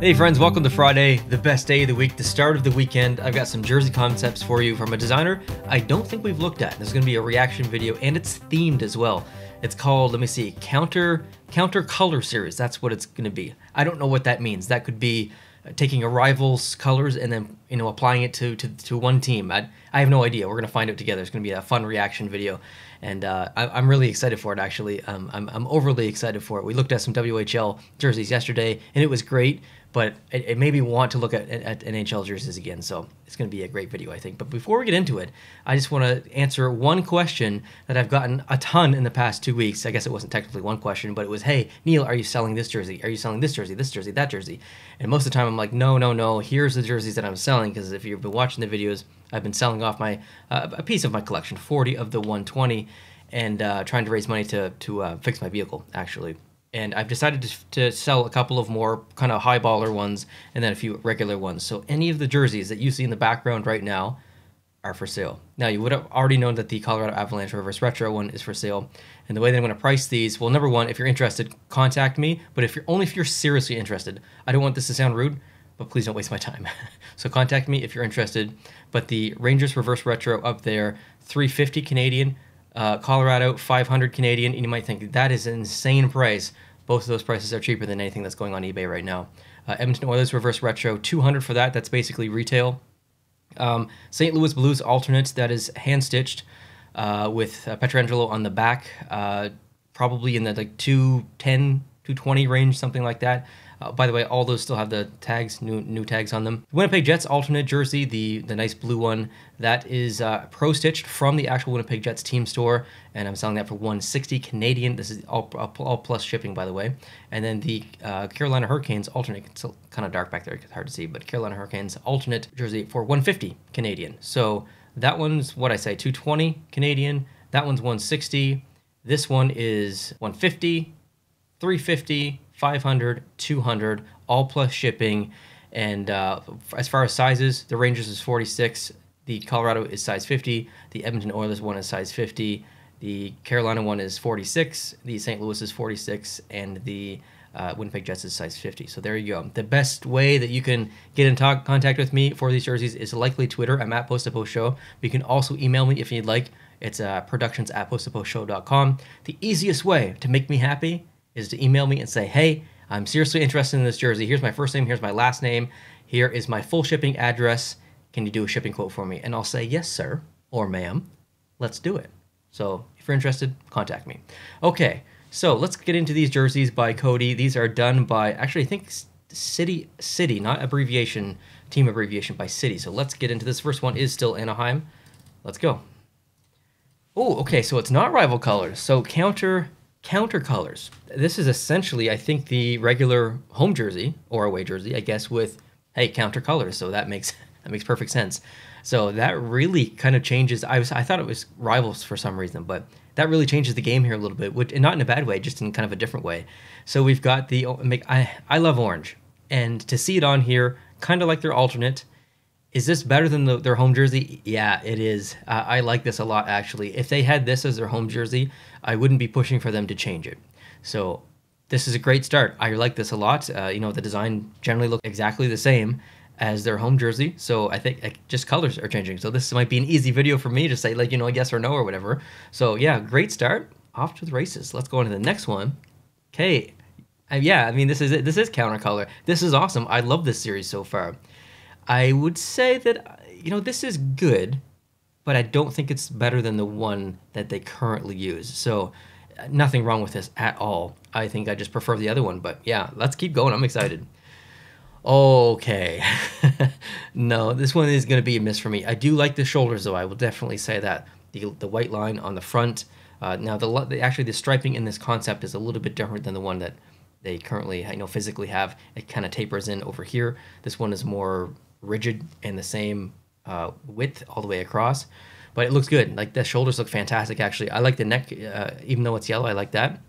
Hey friends, welcome to Friday, the best day of the week, the start of the weekend. I've got some jersey concepts for you from a designer I don't think we've looked at. There's going to be a reaction video and it's themed as well. It's called, let me see, Counter Counter Color Series. That's what it's going to be. I don't know what that means. That could be uh, taking a rival's colors and then you know applying it to to, to one team. I, I have no idea. We're gonna find out together. It's gonna be a fun reaction video, and uh, I, am really excited for it. Actually, um, I'm I'm overly excited for it. We looked at some WHL jerseys yesterday, and it was great but it, it, made me want to look at, at NHL jerseys again. So it's going to be a great video, I think. But before we get into it, I just want to answer one question that I've gotten a ton in the past two weeks. I guess it wasn't technically one question, but it was, "Hey Neil, are you selling this jersey? Are you selling this jersey, this jersey, that jersey?" And most of the time, I'm like, "No, no, no. Here's the jerseys that I'm selling." Because if you've been watching the videos, I've been selling off my uh, a piece of my collection, 40 of the 120, and uh, trying to raise money to to uh, fix my vehicle, actually and I've decided to, to sell a couple of more kind of high baller ones and then a few regular ones. So any of the jerseys that you see in the background right now are for sale. Now you would have already known that the Colorado Avalanche Reverse Retro one is for sale. And the way that I'm going to price these, well, number one, if you're interested, contact me. But if you're only if you're seriously interested, I don't want this to sound rude, but please don't waste my time. so contact me if you're interested. But the Rangers Reverse Retro up there, 350 Canadian uh, Colorado, 500 Canadian, and you might think that is an insane price. Both of those prices are cheaper than anything that's going on eBay right now. Uh, Edmonton Oilers reverse retro, 200 for that. That's basically retail. Um, St. Louis Blues alternate, that is hand stitched uh, with uh, Pietrangelo on the back, uh, probably in the like 210, 220 range, something like that. Uh, by the way, all those still have the tags, new new tags on them. Winnipeg Jets alternate jersey, the the nice blue one, that is uh, pro stitched from the actual Winnipeg Jets team store, and I'm selling that for 160 Canadian. This is all, all plus shipping, by the way. And then the uh, Carolina Hurricanes alternate, it's kind of dark back there, it's hard to see, but Carolina Hurricanes alternate jersey for 150 Canadian. So that one's what I say, 220 Canadian. That one's 160. This one is 150, 350, 500, 200, all plus shipping. And uh, as far as sizes, the Rangers is 46, the Colorado is size 50, the Edmonton Oilers one is size 50, the Carolina one is 46, the St. Louis is 46, and the uh, Winnipeg Jets is size 50. So there you go. The best way that you can get in talk, contact with me for these jerseys is likely Twitter. I'm at Post to Post Show. You can also email me if you'd like. It's uh, productions at post2postshow.com. The easiest way to make me happy is to email me and say, hey, I'm seriously interested in this jersey. Here's my first name, here's my last name, here is my full shipping address. Can you do a shipping quote for me? And I'll say, yes, sir, or ma'am, let's do it. So if you're interested, contact me. Okay, so let's get into these jerseys by Cody. These are done by, actually, I think City, City, not abbreviation, team abbreviation by City. So let's get into this. First one is still Anaheim. Let's go. Oh, okay, so it's not rival colors. So counter counter colors. This is essentially, I think, the regular home jersey or away jersey, I guess, with hey counter colors. So that makes that makes perfect sense. So that really kind of changes. I was I thought it was rivals for some reason, but that really changes the game here a little bit, which and not in a bad way, just in kind of a different way. So we've got the I I love orange, and to see it on here, kind of like their alternate. Is this better than the, their home jersey? Yeah, it is. Uh, I like this a lot, actually. If they had this as their home jersey, I wouldn't be pushing for them to change it. So this is a great start. I like this a lot. Uh, you know, the design generally looks exactly the same as their home jersey. So I think uh, just colors are changing. So this might be an easy video for me to say like, you know, yes or no or whatever. So yeah, great start. Off to the races. Let's go on to the next one. Okay. Uh, yeah, I mean, this is it. This is counter color. This is awesome. I love this series so far. I would say that, you know, this is good but I don't think it's better than the one that they currently use. So nothing wrong with this at all. I think I just prefer the other one, but yeah, let's keep going. I'm excited. Okay. no, this one is going to be a miss for me. I do like the shoulders though. I will definitely say that. The, the white line on the front. Uh, now, the, the actually the striping in this concept is a little bit different than the one that they currently you know physically have. It kind of tapers in over here. This one is more rigid and the same uh, width all the way across. But it looks good. Like the shoulders look fantastic. Actually, I like the neck, uh, even though it's yellow. I like that,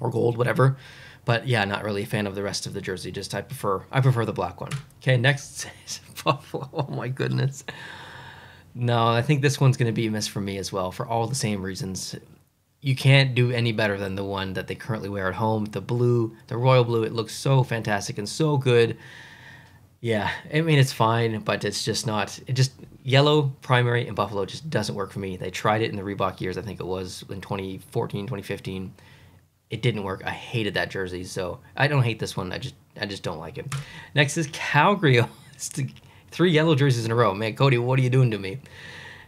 or gold, whatever. But yeah, not really a fan of the rest of the jersey. Just I prefer I prefer the black one. Okay, next is Buffalo. Oh my goodness. No, I think this one's going to be a miss for me as well for all the same reasons. you can't do any better than the one that they currently wear at home. The blue, the royal blue, it looks so fantastic and so good. Yeah, I mean it's fine, but it's just not. It just yellow primary and buffalo just doesn't work for me. They tried it in the Reebok years, I think it was in 2014, 2015. It didn't work. I hated that jersey, so I don't hate this one. I just I just don't like it. Next is Calgary. Three yellow jerseys in a row. Man, Cody, what are you doing to me?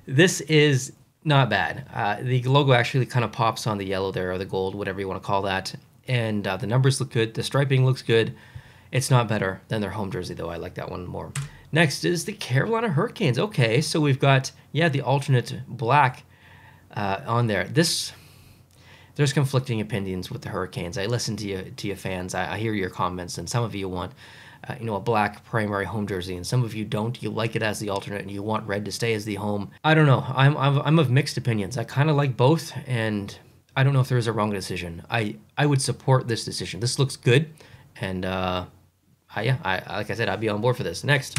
This is not bad. Uh, the logo actually kind of pops on the yellow there, or the gold, whatever you want to call that. And uh, the numbers look good. The striping looks good. It's not better than their home jersey, though. I like that one more. Next is the Carolina Hurricanes. Okay, so we've got, yeah, the alternate black uh, on there. This, there's conflicting opinions with the Hurricanes. I listen to you, to you fans. I, I hear your comments, and some of you want uh, you know, a black primary home jersey, and some of you don't. You like it as the alternate, and you want red to stay as the home. I don't know. I'm I'm, I'm of mixed opinions. I kind of like both, and I don't know if there is a wrong decision. I I would support this decision. This looks good, and uh, I, yeah, I like I said, I'd be on board for this. Next,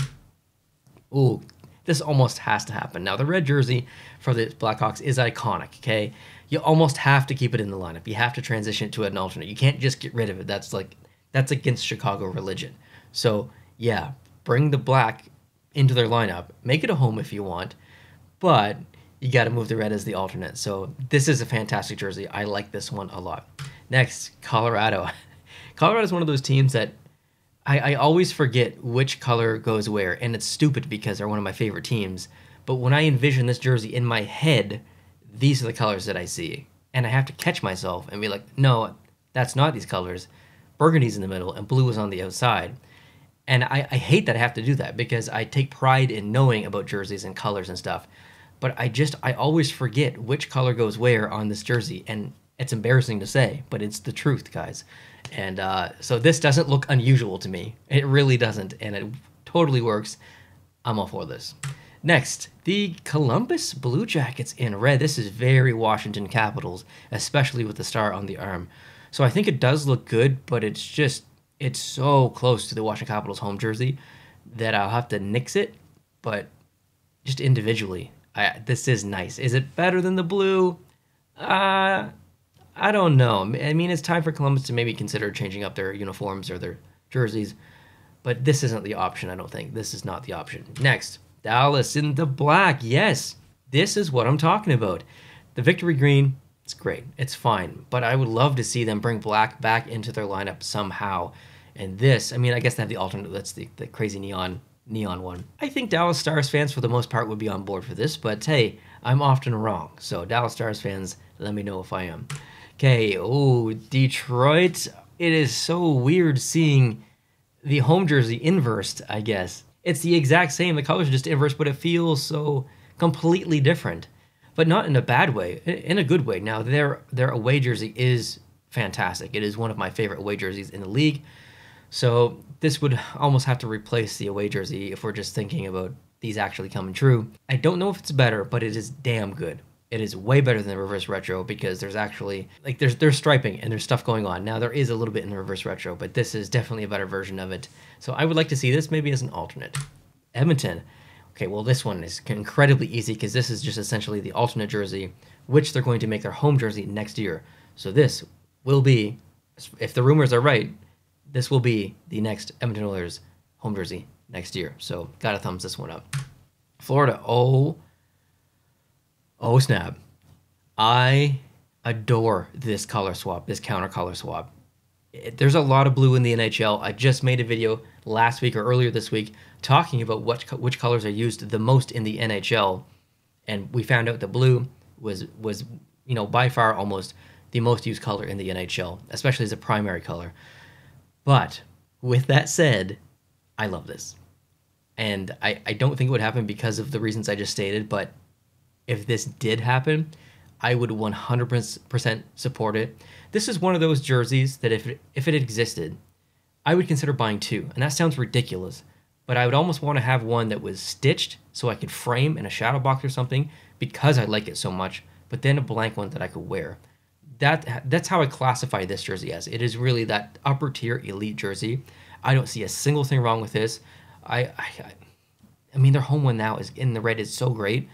ooh, this almost has to happen. Now the red jersey for the Blackhawks is iconic. Okay, you almost have to keep it in the lineup. You have to transition it to an alternate. You can't just get rid of it. That's like that's against Chicago religion. So yeah, bring the black into their lineup. Make it a home if you want, but you got to move the red as the alternate. So this is a fantastic jersey. I like this one a lot. Next, Colorado. Colorado is one of those teams that I, I always forget which color goes where, and it's stupid because they're one of my favorite teams. But when I envision this jersey in my head, these are the colors that I see. And I have to catch myself and be like, no, that's not these colors. Burgundy's in the middle and blue is on the outside. And I, I hate that I have to do that because I take pride in knowing about jerseys and colors and stuff. But I just, I always forget which color goes where on this jersey. And it's embarrassing to say, but it's the truth, guys. And uh, so this doesn't look unusual to me. It really doesn't. And it totally works. I'm all for this. Next, the Columbus Blue Jackets in red. This is very Washington Capitals, especially with the star on the arm. So I think it does look good, but it's just it's so close to the Washington Capitals home jersey that I'll have to nix it. But just individually, I, this is nice. Is it better than the blue? Uh, I don't know. I mean, it's time for Columbus to maybe consider changing up their uniforms or their jerseys. But this isn't the option, I don't think. This is not the option. Next, Dallas in the black. Yes, this is what I'm talking about. The victory green, it's great. It's fine. But I would love to see them bring black back into their lineup somehow. And this, I mean, I guess they have the alternate. That's the, the crazy neon neon one. I think Dallas Stars fans, for the most part, would be on board for this. But hey, I'm often wrong. So Dallas Stars fans, let me know if I am. Okay. Oh, Detroit. It is so weird seeing the home jersey inversed. I guess it's the exact same. The colors are just inverse, but it feels so completely different. But not in a bad way, in a good way. Now their their away jersey is fantastic. It is one of my favorite away jerseys in the league. So this would almost have to replace the away jersey if we're just thinking about these actually coming true. I don't know if it's better, but it is damn good. It is way better than the reverse retro because there's actually like there's there's striping and there's stuff going on. Now there is a little bit in the reverse retro, but this is definitely a better version of it. So I would like to see this maybe as an alternate. Edmonton. Okay, well this one is incredibly easy because this is just essentially the alternate jersey, which they're going to make their home jersey next year. So this will be, if the rumors are right, this will be the next Edmonton Oilers home jersey next year. So gotta thumbs this one up. Florida, oh, oh snap. I adore this color swap, this counter color swap. It, there's a lot of blue in the NHL. I just made a video last week or earlier this week talking about what which colors are used the most in the NHL, and we found out that blue was was you know by far almost the most used color in the NHL, especially as a primary color. But with that said, I love this. And I, I don't think it would happen because of the reasons I just stated, but if this did happen, I would 100% support it. This is one of those jerseys that if it, if it existed, I would consider buying two. And that sounds ridiculous, but I would almost want to have one that was stitched so I could frame in a shadow box or something because I like it so much, but then a blank one that I could wear that that's how I classify this jersey as. It is really that upper tier elite jersey. I don't see a single thing wrong with this. I, I, I mean, their home one now is in the red is so great.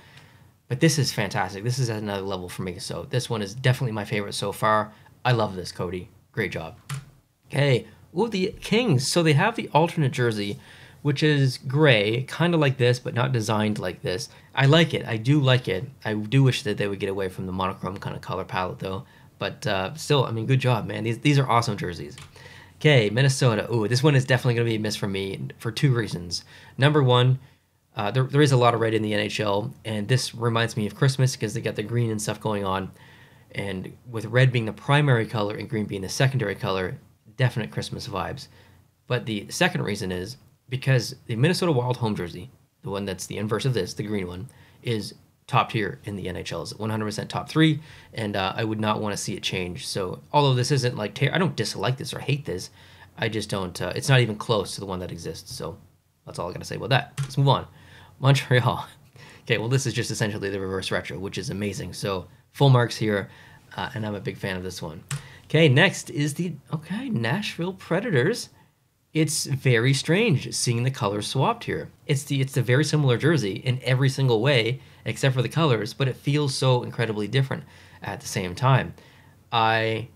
But this is fantastic. This is another level for me. So this one is definitely my favorite so far. I love this, Cody. Great job. Okay. Ooh, the Kings. So they have the alternate jersey, which is gray, kind of like this, but not designed like this. I like it. I do like it. I do wish that they would get away from the monochrome kind of color palette, though. But uh, still, I mean, good job, man. These these are awesome jerseys. Okay, Minnesota. Ooh, this one is definitely going to be a miss for me for two reasons. Number one, uh, there, there is a lot of red in the NHL, and this reminds me of Christmas because they got the green and stuff going on. And with red being the primary color and green being the secondary color, definite Christmas vibes. But the second reason is because the Minnesota Wild home jersey, the one that's the inverse of this, the green one, is top tier in the NHL. It's 100% top three, and uh, I would not want to see it change. So, although this isn't like, ter- I don't dislike this or hate this, I just don't, uh, it's not even close to the one that exists. So, that's all I got to say about that. Let's move on. Montreal. Okay, well, this is just essentially the reverse retro, which is amazing. So, full marks here, uh, and I'm a big fan of this one. Okay, next is the, okay, Nashville Predators it's very strange seeing the colors swapped here. It's the it's a very similar jersey in every single way except for the colors, but it feels so incredibly different at the same time. I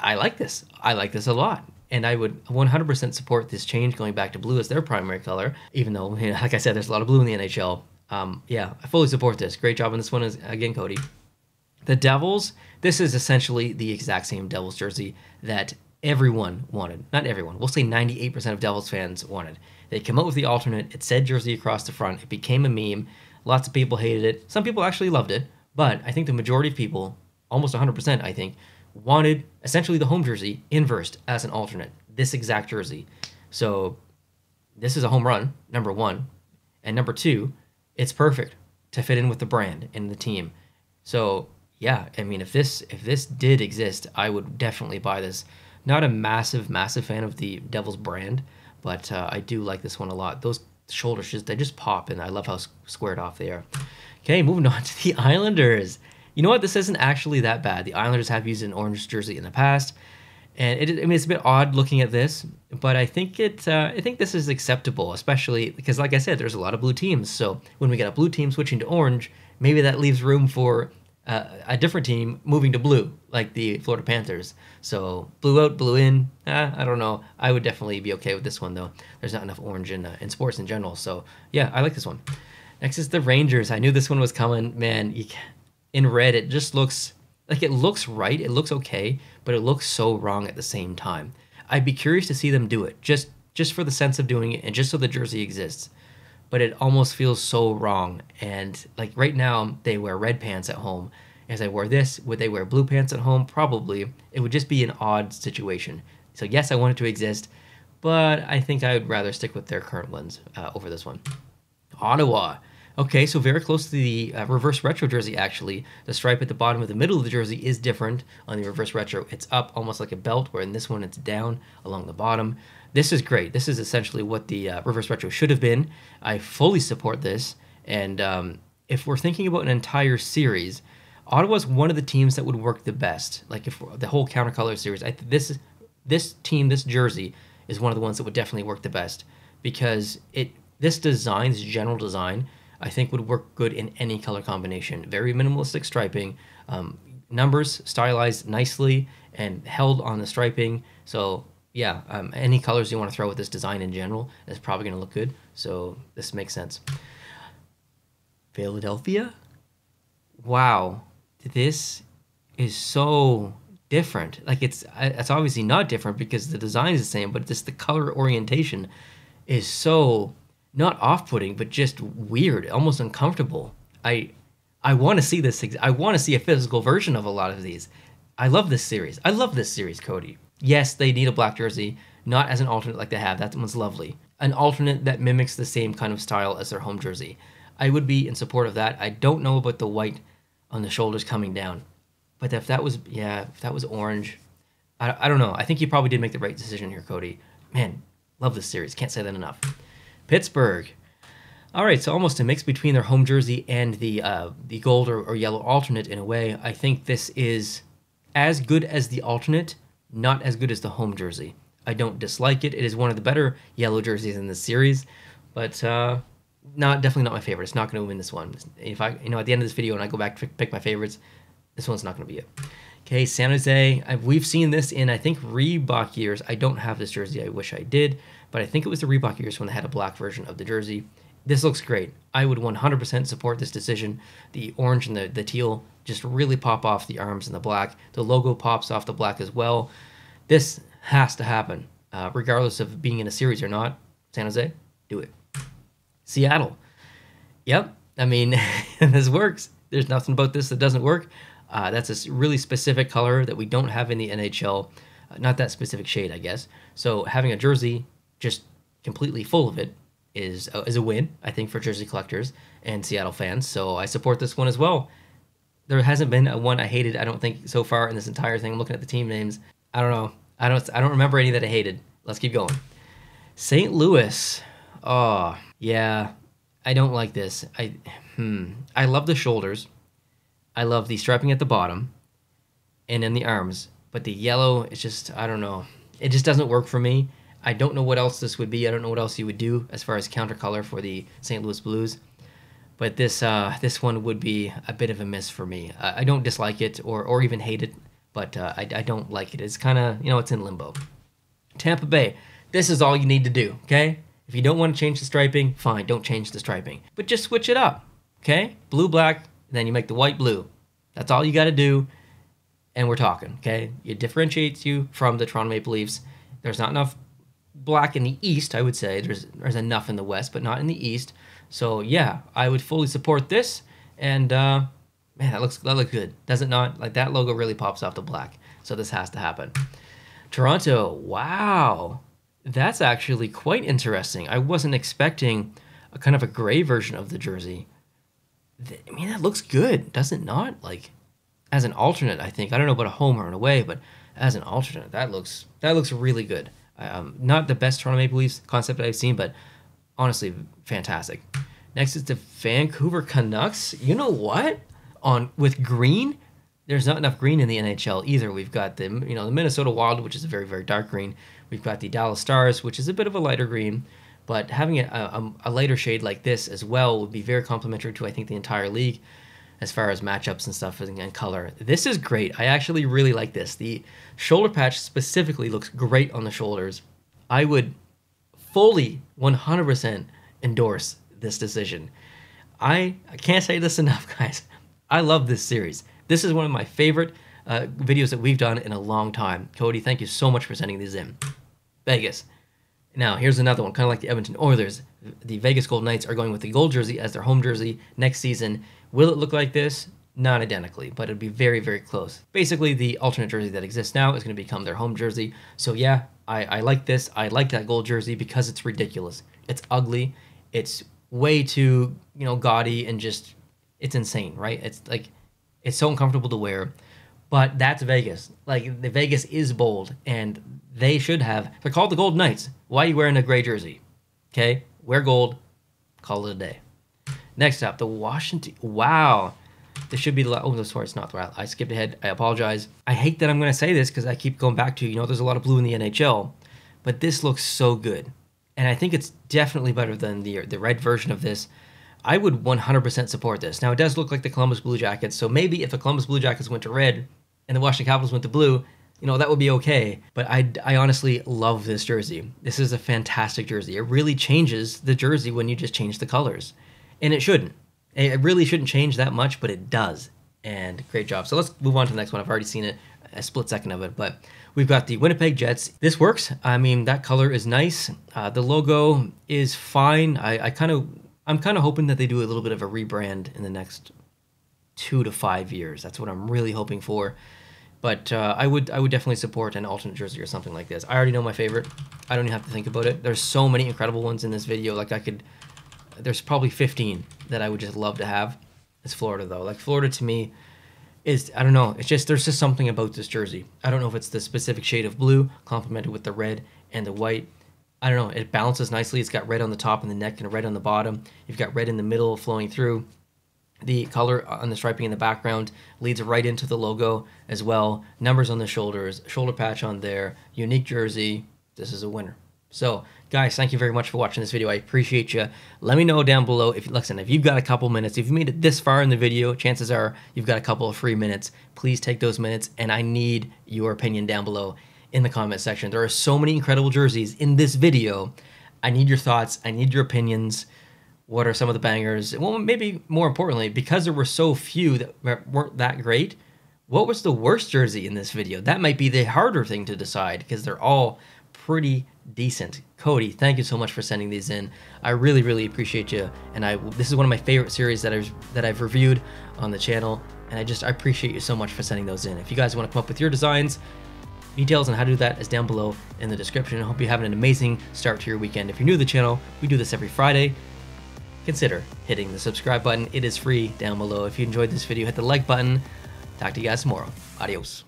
I like this. I like this a lot. And I would 100% support this change going back to blue as their primary color, even though, you know, like I said, there's a lot of blue in the NHL. Um, yeah, I fully support this. Great job on this one, is again, Cody. The Devils, this is essentially the exact same Devils jersey that everyone wanted. Not everyone. We'll say 98% of Devils fans wanted. They came out with the alternate. It said jersey across the front. It became a meme. Lots of people hated it. Some people actually loved it. But I think the majority of people, almost 100%, I think, wanted essentially the home jersey inversed as an alternate. This exact jersey. So this is a home run, number one. And number two, it's perfect to fit in with the brand and the team. So yeah, I mean if this if this did exist, I would definitely buy this. Not a massive, massive fan of the Devils brand, but uh, I do like this one a lot. Those shoulders just they just pop, and I love how squared off they are. Okay, moving on to the Islanders. You know what? This isn't actually that bad. The Islanders have used an orange jersey in the past, and it, I mean it's a bit odd looking at this, but I think it uh, I think this is acceptable, especially because like I said, there's a lot of blue teams. So when we get a blue team switching to orange, maybe that leaves room for uh, a different team moving to blue, like the Florida Panthers. So blue out, blue in. Eh, I don't know. I would definitely be okay with this one though. There's not enough orange in uh, in sports in general. So yeah, I like this one. Next is the Rangers. I knew this one was coming. Man, in red, it just looks like it looks right. It looks okay, but it looks so wrong at the same time. I'd be curious to see them do it, just just for the sense of doing it, and just so the jersey exists but it almost feels so wrong. And like right now, they wear red pants at home. As I wear this, would they wear blue pants at home? Probably. It would just be an odd situation. So yes, I want it to exist, but I think I would rather stick with their current ones uh, over this one. Ottawa. Okay, so very close to the uh, reverse retro jersey, actually. The stripe at the bottom of the middle of the jersey is different on the reverse retro. It's up almost like a belt, where in this one it's down along the bottom. This is great. This is essentially what the uh, reverse retro should have been. I fully support this. And um, if we're thinking about an entire series, Ottawa's one of the teams that would work the best. Like if the whole countercolor series, I, this this team, this jersey, is one of the ones that would definitely work the best because it this design, this general design, I think would work good in any color combination. Very minimalistic striping, um, numbers stylized nicely and held on the striping. So yeah, um, any colors you want to throw with this design in general is probably going to look good. So this makes sense. Philadelphia? Wow, this is so different. Like it's it's obviously not different because the design is the same, but just the color orientation is so not off-putting, but just weird, almost uncomfortable. I I want to see this. I want to see a physical version of a lot of these. I love this series. I love this series, Cody. Yes, they need a black jersey, not as an alternate like they have. That one's lovely. An alternate that mimics the same kind of style as their home jersey. I would be in support of that. I don't know about the white on the shoulders coming down, but if that was yeah, if that was orange, I, I don't know. I think you probably did make the right decision here, Cody. Man, love this series. Can't say that enough. Pittsburgh. All right, so almost a mix between their home jersey and the uh, the gold or, or yellow alternate in a way. I think this is as good as the alternate, not as good as the home jersey. I don't dislike it. It is one of the better yellow jerseys in the series, but uh, not definitely not my favorite. It's not going to win this one. If I, you know, at the end of this video, and I go back to pick my favorites, this one's not going to be it. Okay, San Jose. I've, we've seen this in I think Reebok years. I don't have this jersey. I wish I did, but I think it was the Reebok years when they had a black version of the jersey. This looks great. I would 100% support this decision. The orange and the, the teal just really pop off the arms and the black. The logo pops off the black as well. This has to happen, uh, regardless of being in a series or not. San Jose, do it. Seattle. Yep. I mean, this works. There's nothing about this that doesn't work. Uh, that's a really specific color that we don't have in the NHL. Uh, not that specific shade, I guess. So having a jersey just completely full of it is uh, is a win, I think, for jersey collectors and Seattle fans. So I support this one as well. There hasn't been a one I hated, I don't think, so far in this entire thing. I'm looking at the team names. I don't know. I don't. I don't remember any that I hated. Let's keep going. St. Louis. Oh yeah, I don't like this. I hmm. I love the shoulders. I love the striping at the bottom, and in the arms. But the yellow is just I don't know. It just doesn't work for me. I don't know what else this would be. I don't know what else you would do as far as counter color for the St. Louis Blues. But this uh, this one would be a bit of a miss for me. I, I don't dislike it or, or even hate it, but uh, I, I don't like it. It's kind of, you know, it's in limbo. Tampa Bay, this is all you need to do, okay? If you don't want to change the striping, fine, don't change the striping. But just switch it up, okay? Blue, black, then you make the white blue. That's all you got to do, and we're talking, okay? It differentiates you from the Toronto Maple Leafs. There's not enough black in the East, I would say. There's there's enough in the West, but not in the East. So yeah, I would fully support this. And uh, man, that looks that looks good, does it not? Like that logo really pops off the black. So this has to happen. Toronto, wow, that's actually quite interesting. I wasn't expecting a kind of a gray version of the jersey. I mean, that looks good, does it not? Like as an alternate, I think I don't know about a home or an away, but as an alternate, that looks that looks really good. Um, not the best Toronto Maple Leafs concept I've seen, but honestly, fantastic. Next is the Vancouver Canucks. You know what? On with green, there's not enough green in the NHL either. We've got the you know the Minnesota Wild, which is a very very dark green. We've got the Dallas Stars, which is a bit of a lighter green. But having a, a, a lighter shade like this as well would be very complementary to I think the entire league as far as matchups and stuff and color. This is great. I actually really like this. The shoulder patch specifically looks great on the shoulders. I would fully 100% endorse this decision. I, I can't say this enough, guys. I love this series. This is one of my favorite uh, videos that we've done in a long time. Cody, thank you so much for sending these in. Vegas. Now, here's another one, kind of like the Edmonton Oilers. The Vegas Golden Knights are going with the gold jersey as their home jersey next season. Will it look like this? Not identically, but it'd be very, very close. Basically, the alternate jersey that exists now is going to become their home jersey. So, yeah, I, I like this. I like that gold jersey because it's ridiculous. It's ugly. It's way too, you know, gaudy and just, it's insane, right? It's like, it's so uncomfortable to wear. But that's Vegas. Like, the Vegas is bold, and they should have. They're called the Gold Knights. Why are you wearing a gray jersey? Okay, wear gold. Call it a day. Next up, the Washington. Wow. This should be the. Oh, no, sorry, it's not the right. I skipped ahead. I apologize. I hate that I'm going to say this because I keep going back to, you know, there's a lot of blue in the NHL, but this looks so good. And I think it's definitely better than the, the red version of this. I would 100% support this. Now, it does look like the Columbus Blue Jackets, so maybe if the Columbus Blue Jackets went to red and the Washington Capitals went to blue, you know, that would be okay. But I, I honestly love this jersey. This is a fantastic jersey. It really changes the jersey when you just change the colors and it shouldn't. It really shouldn't change that much, but it does. And great job. So let's move on to the next one. I've already seen it, a split second of it, but we've got the Winnipeg Jets. This works. I mean, that color is nice. Uh, the logo is fine. I, I kind of, I'm kind of hoping that they do a little bit of a rebrand in the next two to five years. That's what I'm really hoping for. But uh, I would I would definitely support an alternate jersey or something like this. I already know my favorite. I don't even have to think about it. There's so many incredible ones in this video. Like I could there's probably 15 that I would just love to have. It's Florida though. Like Florida to me is I don't know. It's just there's just something about this jersey. I don't know if it's the specific shade of blue complemented with the red and the white. I don't know. It balances nicely. It's got red on the top and the neck and red on the bottom. You've got red in the middle flowing through. The color on the striping in the background leads right into the logo as well. Numbers on the shoulders, shoulder patch on there, unique jersey. This is a winner. So, guys, thank you very much for watching this video. I appreciate you. Let me know down below if listen, if you've got a couple minutes, if you made it this far in the video, chances are you've got a couple of free minutes. Please take those minutes and I need your opinion down below in the comment section. There are so many incredible jerseys in this video. I need your thoughts, I need your opinions. What are some of the bangers? Well, maybe more importantly, because there were so few that weren't that great, what was the worst jersey in this video? That might be the harder thing to decide because they're all pretty decent. Cody, thank you so much for sending these in. I really, really appreciate you. And I this is one of my favorite series that I've that I've reviewed on the channel. And I just I appreciate you so much for sending those in. If you guys want to come up with your designs, details on how to do that is down below in the description. I hope you're having an amazing start to your weekend. If you're new to the channel, we do this every Friday. Consider hitting the subscribe button. It is free down below. If you enjoyed this video, hit the like button. Talk to you guys tomorrow. Adios.